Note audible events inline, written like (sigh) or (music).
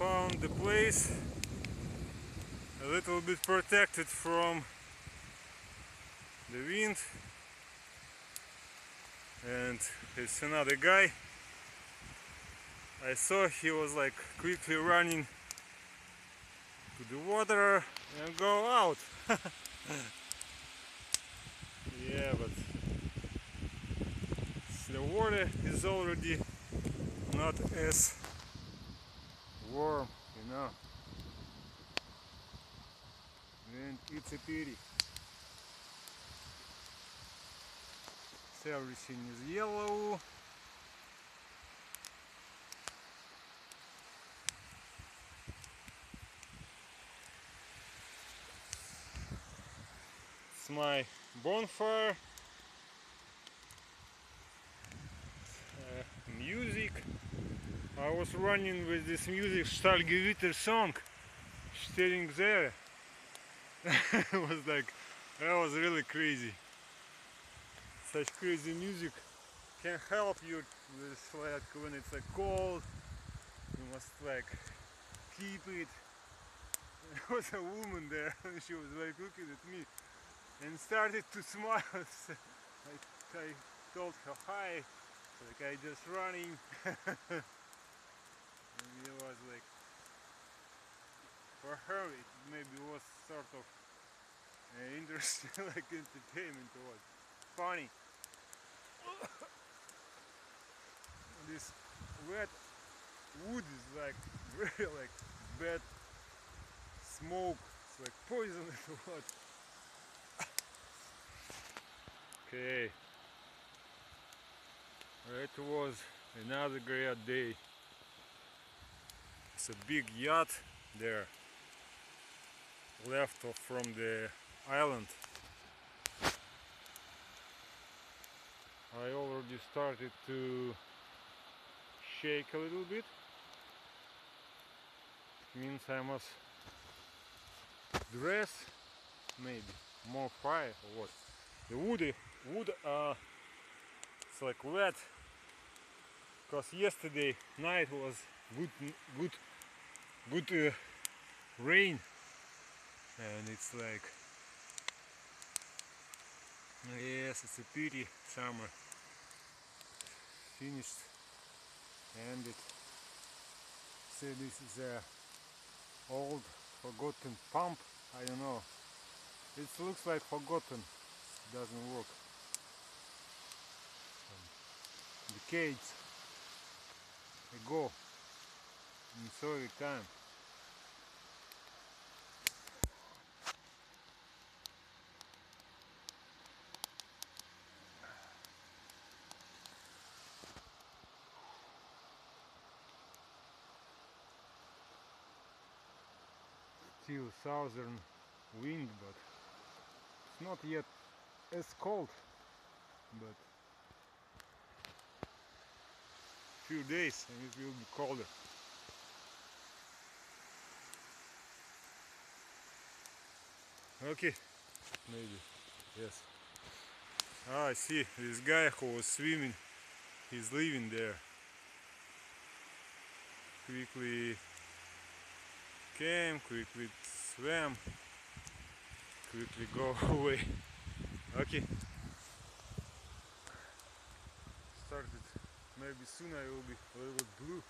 the place a little bit protected from the wind. And it's another guy. I saw he was like quickly running to the water and go out. (laughs) Yeah but the water is already not as warm you know and it's a pity everything is yellow it's my bonfire I was running with this music Stahlgewitter song staying there. (laughs) It was like that was really crazy. Such crazy music can help you with like when it's like cold you must like keep it. (laughs) There was a woman there and (laughs) she was like looking at me and started to smile. I, I told her hi like I just running and it was like for her it maybe was sort of uh, (laughs) interesting like entertainment was funny. (coughs) This wet wood is like (laughs) really like bad smoke. It's like poison what (coughs) okay. It was another great day. It's a big yacht there left off from the island. I already started to shake a little bit. Means I must dress maybe more fire or what? The wood wood uh it's like wet. Because yesterday night was good good good uh, rain and it's like yes it's a pity summer. Finished. Ended say this is a old forgotten pump. I don't know. It looks like forgotten. It doesn't work. Um, decades ago in Soviet time still southern wind but it's not yet as cold but few days and it will be colder. Okay maybe yes. Ah, I see this guy who was swimming he's leaving there. Quickly came, quickly swam, quickly go (laughs) away. Okay. Started. Maybe soon I will be a little blue.